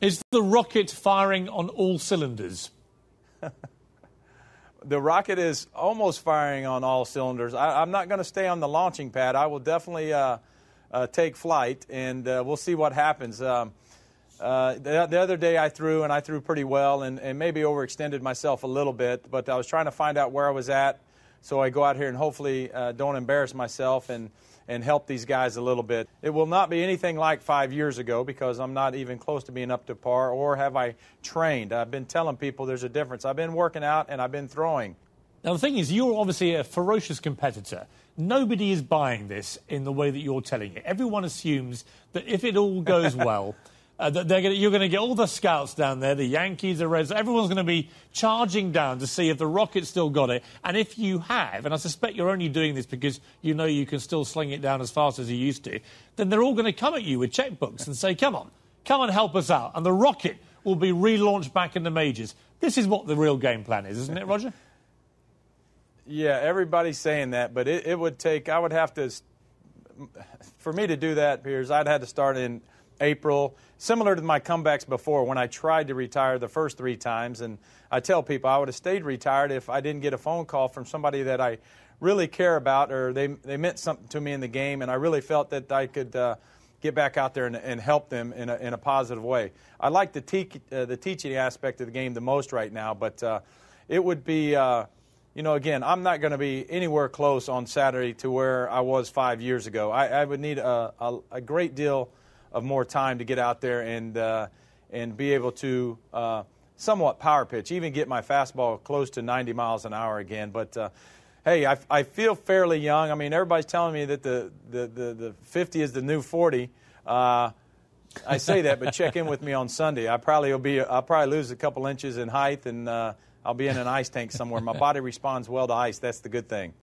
Is the rocket firing on all cylinders? the rocket is almost firing on all cylinders. I, am not going to stay on the launching pad. I will definitely uh, uh, take flight, and uh, we'll see what happens. Um, uh, the, the, other day I threw, and I threw pretty well, and, and, maybe overextended myself a little bit, but I was trying to find out where I was at, so I go out here and hopefully uh, don't embarrass myself and, and help these guys a little bit. It will not be anything like five years ago because I'm not even close to being up to par, or have I trained. I've been telling people there's a difference. I've been working out and I've been throwing. Now, the thing is, you're obviously a ferocious competitor. Nobody is buying this in the way that you're telling it. Everyone assumes that if it all goes well, uh, gonna, you're going to get all the scouts down there, the Yankees, the Reds, everyone's going to be charging down to see if the Rockets still got it. And if you have, and I suspect you're only doing this because you know you can still sling it down as fast as you used to, then they're all going to come at you with checkbooks and say, come on, come and help us out. And the Rocket will be relaunched back in the majors. This is what the real game plan is, isn't it, Roger? Yeah, everybody's saying that, but it, it would take, I would have to, for me to do that, Piers, I'd have to start in April, similar to my comebacks before when I tried to retire the first three times. And I tell people I would have stayed retired if I didn't get a phone call from somebody that I really care about or they, they meant something to me in the game and I really felt that I could uh, get back out there and, and help them in a, in a, positive way. I like the, te- uh, the teaching aspect of the game the most right now, but uh, it would be, uh, you know, again, I'm not going to be anywhere close on Saturday to where I was five years ago. I, I would need a, a, a great deal – of more time to get out there and uh, and be able to uh, somewhat power pitch, even get my fastball close to 90 miles an hour again. But uh, hey, I, I feel fairly young. I mean, everybody's telling me that the the, the, the 50 is the new 40. Uh, I say that, but check in with me on Sunday. I probably will be. I'll probably lose a couple inches in height, and uh, I'll be in an ice tank somewhere. My body responds well to ice. That's the good thing.